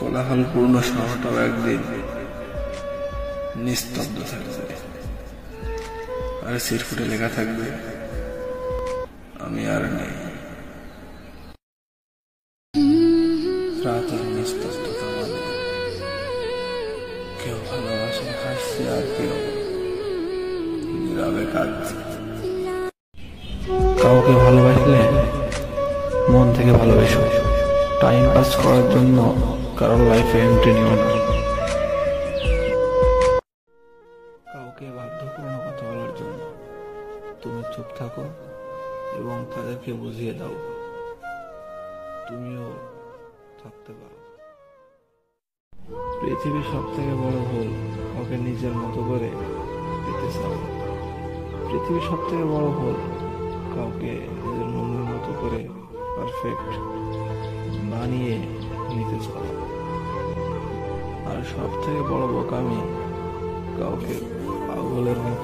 কোলাহলপূর্ণ শহরটাও একদিন নিস্তব্ধ থাকবে। আর সিরফুটে লেখা থাকবে, আমি আর নেই। রাতের নিস্তব্ধতা মানে কেউ ভালোবাসে হাসছে আর কেউ নীরবে কাঁদছে। কাউকে ভালোবাসলে মন থেকে ভালোবেসো। টাইম পাস করার জন্য কারোর লাইফে এন্ট্রি নিও না। কাউকে বাধ্য কথা বলার জন্য তুমি চুপ থাকো এবং তাদেরকে বুঝিয়ে দাও। তুমিও থাকতে পারো। পৃথিবীর সব থেকে বড় ভুল কাউকে নিজের মতো করে পেতে চাও। পৃথিবীর সব থেকে বড় ভুল কাউকে নিজের মনের মতো করে পারফেক্ট আর সব থেকে বড় বোকামি কাউকে পাগলের মতো